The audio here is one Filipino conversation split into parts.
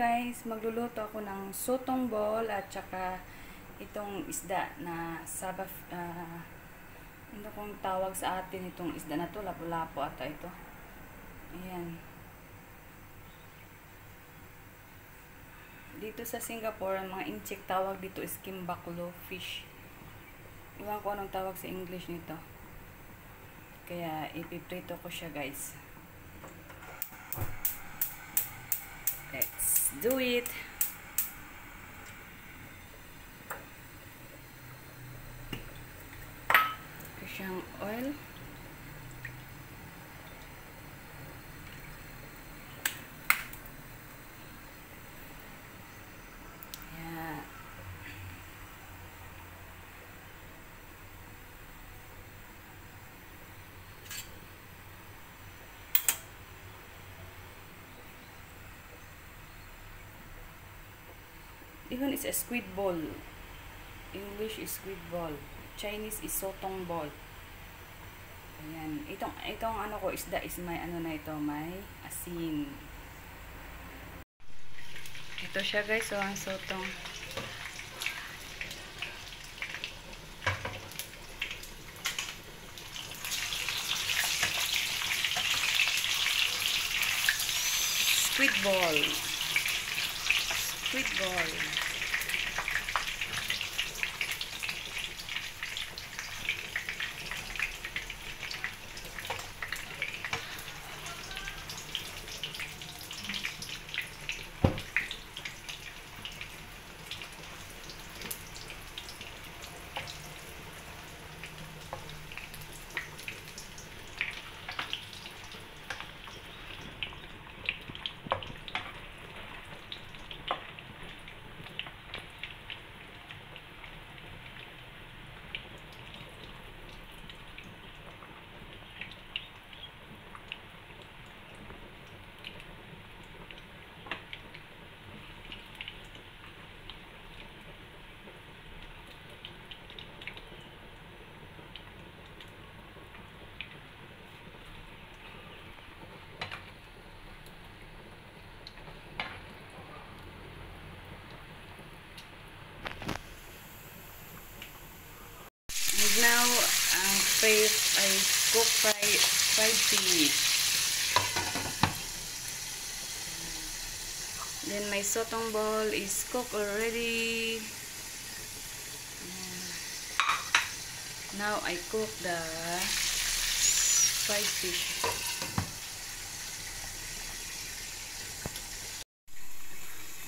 guys, magluluto ako ng sotong ball at saka itong isda na sabaf, uh, ano kong tawag sa atin itong isda na to, lapu-lapo ata ito. Ayan. Dito sa Singapore, ang mga incheck tawag dito is kimbaklo fish. Iwan ko anong tawag sa English nito. Kaya ipiprito ko siya guys. Let's do it! Siyang oil. Even it's a squid ball. English is squid ball. Chinese is sotong ball. Ayan. Itong, itong ano ko, isda is may ano na ito, may asin. Ito siya guys, so ang sotong. Squid ball. Squid ball. And now, face ay cook fry, fried fish. Then my sotong ball is cooked already. Now I cook the fried fish.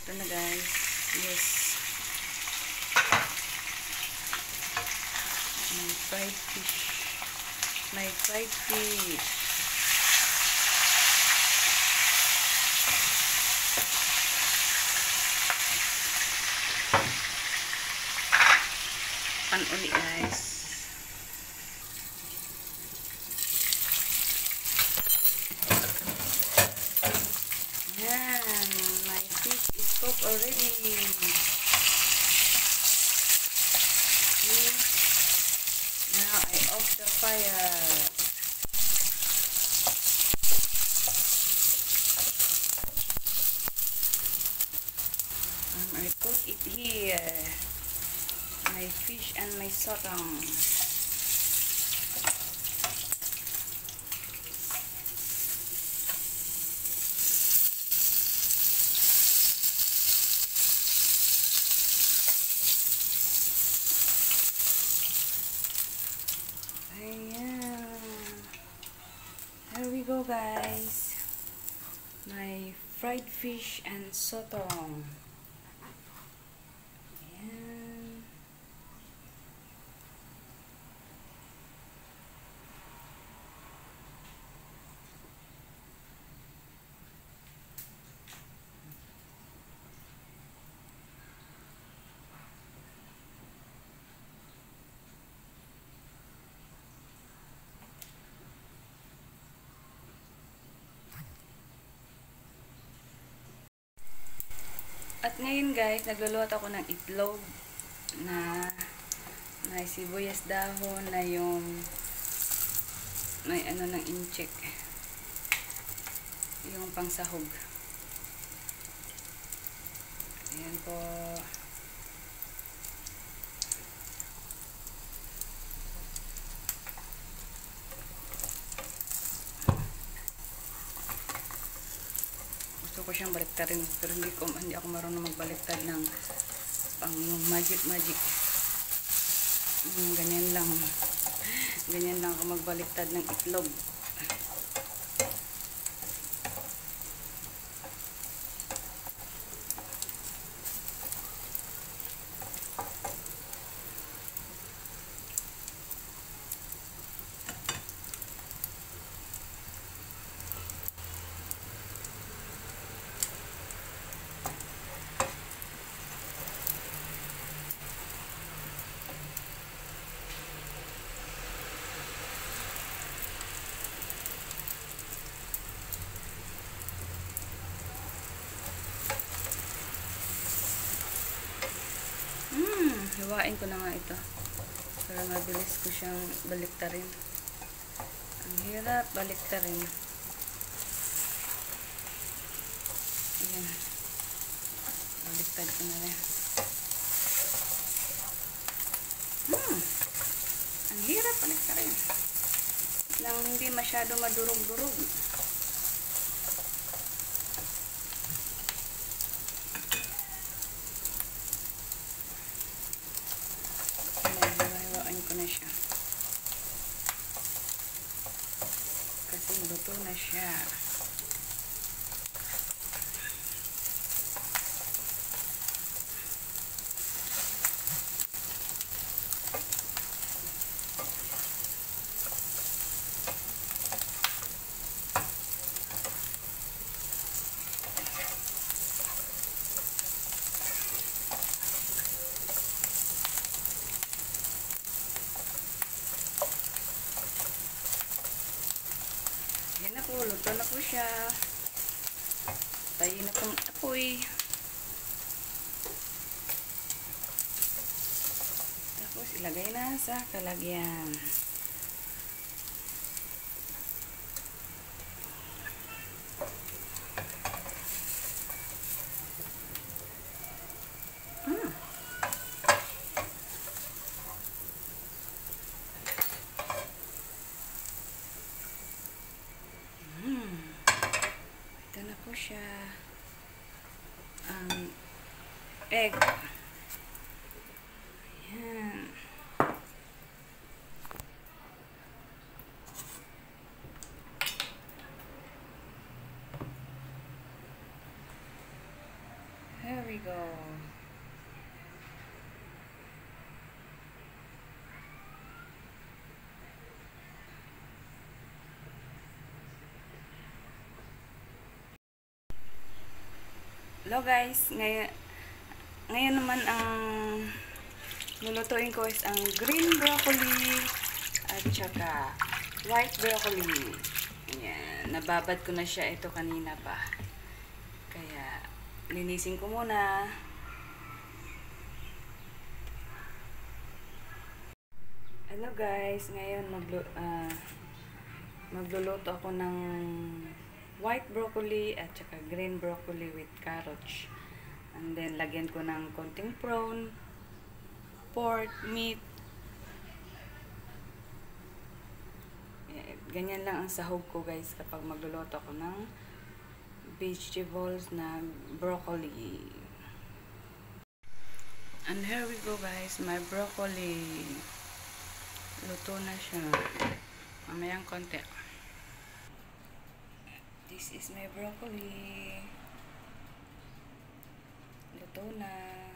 Ito na guys. Yes. My fried fish. Fried fish. Pan uli guys. Yan. My fish is cooked already. The fire. Um, I put it here. My fish and my sotong. Ayan. Here we go guys. My fried fish and sotong. At ngayon guys, nagluluto ako ng itlog na may sibuyas dahon na yung may ano ng incheck. Yung pangsahog. Ayan po. Ko siyang baliktarin pero hindi ko hindi ako marunong magbaliktad ng pang magic magic. Ganyan lang. Ganyan lang ako magbaliktad ng itlog. Hmm, hiwain ko na nga ito. Para mabilis ko siyang baliktarin. Ang hirap baliktarin. Ayan. Baliktad ko na rin. Hmm. Ang hirap baliktarin. Lang hindi masyado madurog-durog. Ko na siya. Kasi luto na siya. Yan na po, luto na po siya. Tayo na pong apoy. Tapos ilagay na sa kalagyan. Hmm. Hmm. Ito na po siya. Ang egg. Ayan. There we go. Hello guys, ngayon, ngayon naman ang lulutuin ko is ang green broccoli at saka white broccoli. Ayan, nababad ko na siya ito kanina pa. Kaya, linisin ko muna. Hello guys, ngayon maglu ah, magluluto ako ng white broccoli at saka green broccoli with carrots. And then, lagyan ko ng konting prawn, pork, meat. Eh, Ganyan lang ang sahog ko guys kapag magluluto ako ng vegetables na broccoli. And here we go guys, my broccoli. Luto na siya. Mamayang konti. This is my broccoli. Luto na.